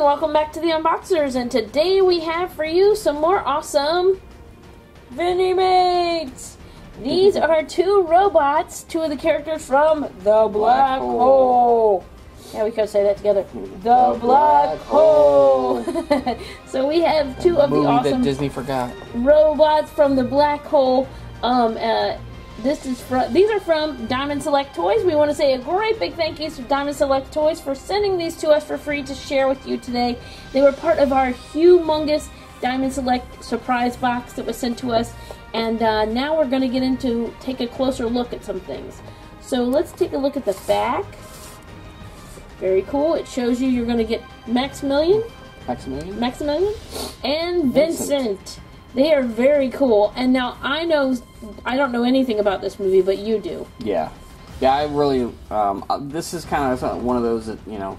welcome back to the Unboxers, and today we have for you some more awesome Vinimates! These are two robots, two of the characters from The Black, Hole. Hole. Yeah, we could say that together. The, Black, Black Hole! so we have two of the awesome that Disney forgot. robots from the black hole. Um, uh, this is from these are from Diamond Select Toys. We want to say a great big thank you to Diamond Select Toys for sending these to us for free to share with you today. They were part of our humongous Diamond Select surprise box that was sent to us, and uh, now we're going to get into take a closer look at some things. So let's take a look at the back. Very cool. It shows you you're going to get Maximilian. Maximilian? Maximilian and Vincent. Vincent. They are very cool. And now I know I don't know anything about this movie, but you do. Yeah. Yeah, I really. Um, uh, this is kind of one of those that, you know,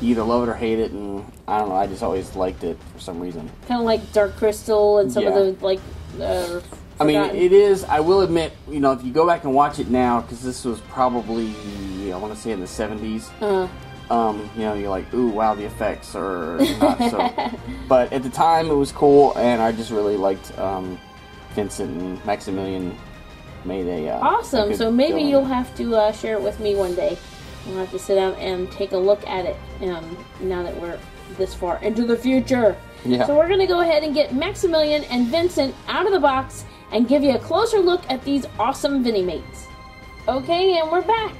you either love it or hate it, and I don't know, I just always liked it for some reason. Kind of like Dark Crystal and some Yeah. of the like. Uh, I mean, it is. I will admit, you know, if you go back and watch it now, because this was probably, I want to say in the seventies. Uh, Um, you know, you're like, ooh, wow, the effects are not so. but at the time, it was cool, and I just really liked um, Vincent and Maximilian. Made a uh, awesome. good So maybe you'll have to uh, share it with me one day. We'll have to sit down and take a look at it. Um, now that we're this far into the future. Yeah. So we're going to go ahead and get Maximilian and Vincent out of the box and give you a closer look at these awesome Vinimates. Okay, and we're back.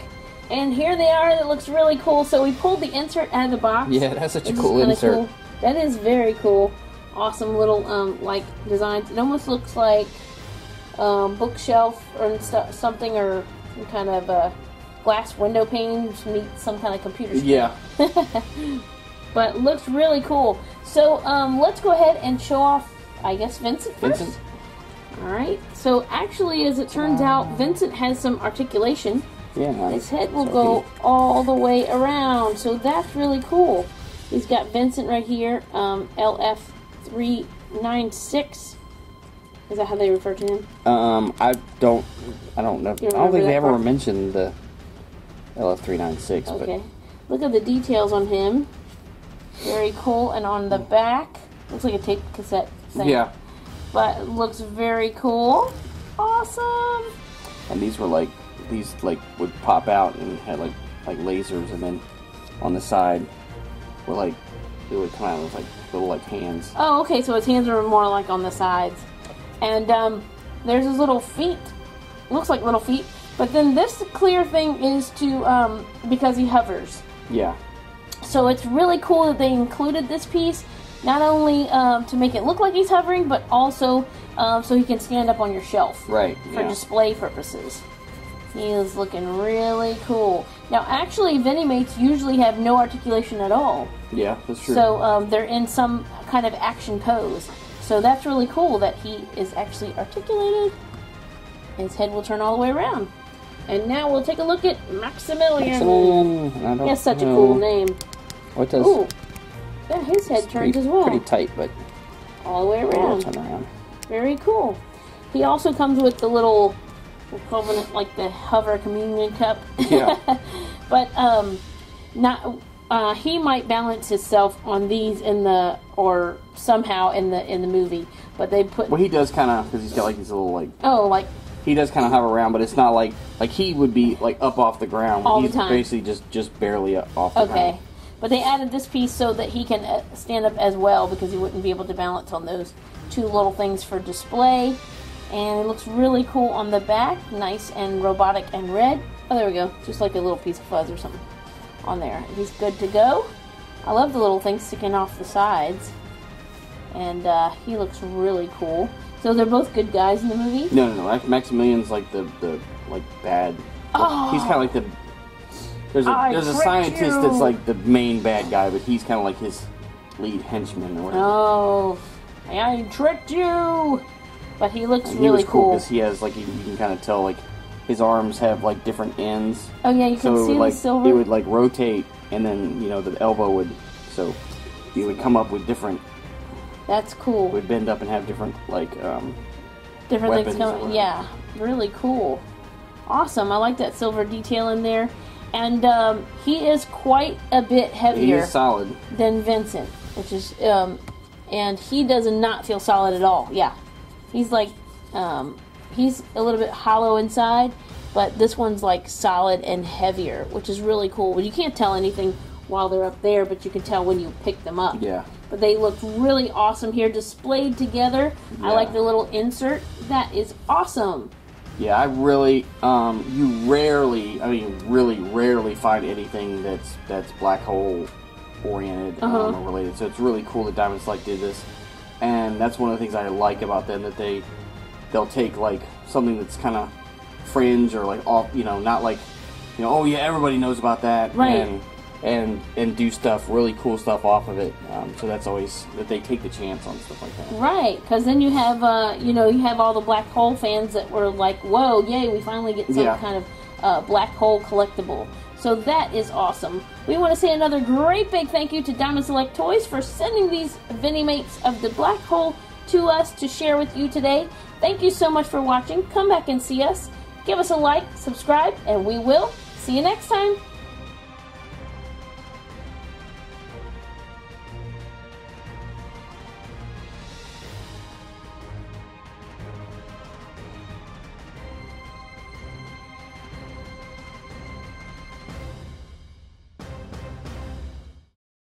And here they are. That looks really cool. So we pulled the insert out of the box. Yeah, that's such a cool insert. cool. That is very cool. Awesome little um, like designs. It almost looks like um, bookshelf or something or some kind of uh, glass window panes meets some kind of computer. screen. Yeah. But looks really cool. So um, let's go ahead and show off, I guess, Vincent first. Vincent. All right. So actually, as it turns out, Vincent has some articulation. Yeah. His head will So go he- all the way around, so that's really cool. He's got Vincent right here, um, LF396. Is that how they refer to him? Um, I don't, I don't know. I don't think they ever part? mentioned the LF three nine six. Okay. Look at the details on him. Very cool. And on the back, looks like a tape cassette thing. yeah, But looks very cool. Awesome. And these were like these like would pop out and had like like lasers, and then on the side were like it would come out with like little like hands. Oh, okay. So his hands were more like on the sides, and um, there's his little feet. Looks like little feet. But then this clear thing is to um, because he hovers. Yeah. So it's really cool that they included this piece, not only um, to make it look like he's hovering, but also um, so he can stand up on your shelf Right. for Yeah. display purposes. He is looking really cool. Now, actually, Vinimates usually have no articulation at all. yeah, that's true. So um, they're in some kind of action pose. So that's really cool that he is actually articulated. His head will turn all the way around. And now we'll take a look at Maximilian. Maximilian, He has such a cool name. What does? Ooh, yeah, his head it's turns pretty, as well, Pretty tight, but all the way around. turn around. Very cool. He also comes with the little, it like the hover communion cup. Yeah. but um, not. Uh, he might balance himself on these in the or somehow in the in the movie, but they put Well, he does kind of because he's got like these little like oh like he does kind of hover around, but it's not like like he would be like up off the ground. All the He's time. basically just just barely up off the ground. okay, ground. But they added this piece so that he can uh, stand up as well because he wouldn't be able to balance on those two little things for display. And it looks really cool on the back, nice and robotic and red. Oh, there we go, just like a little piece of fuzz or something on there. He's good to go. I love the little things sticking off the sides, and uh, he looks really cool. So they're both good guys in the movie. No, no, no. Maximilian's like the the like bad. Oh. He's kind of like the. There's a there's a scientist you. that's like the main bad guy, but he's kind of like his lead henchman or whatever. Oh, I tricked you! But he looks And he really was cool cool. because he has like you you can kind of tell like his arms have like different ends, Oh yeah, you can so it see would the like silver. it would like rotate, and then you know the elbow would so you would come up with different That's cool. would bend up and have different like um Different things coming. Yeah, really cool. Awesome. I like that silver detail in there. And um, he is quite a bit he heavier is solid. than Vincent. which is um, and he does not feel solid at all. Yeah, he's like um, he's a little bit hollow inside, but this one's like solid and heavier, which is really cool. But you can't tell anything while they're up there, but you can tell when you pick them up. Yeah. But they look really awesome here displayed together. I like the little insert. That is awesome. Yeah, I really, um, you rarely, I mean, really rarely find anything that's that's black hole oriented Uh-huh. um, or related. So it's really cool that Diamond Select did this, and that's one of the things I like about them that they they'll take like something that's kind of fringe or like off, you know, not like you know, oh yeah, everybody knows about that, Right. And and and do stuff really cool stuff off of it. Um, so that's always that they take the chance on stuff like that. Right, because then you have, uh, you know, you have all the black hole fans that were like, "Whoa, yay! We finally get some Yeah. kind of uh, black hole collectible." So that is awesome. We want to say another great big thank you to Diamond Select Toys for sending these Vinimates of the black hole to us to share with you today. Thank you so much for watching. Come back and see us. Give us a like, subscribe, and we will see you next time.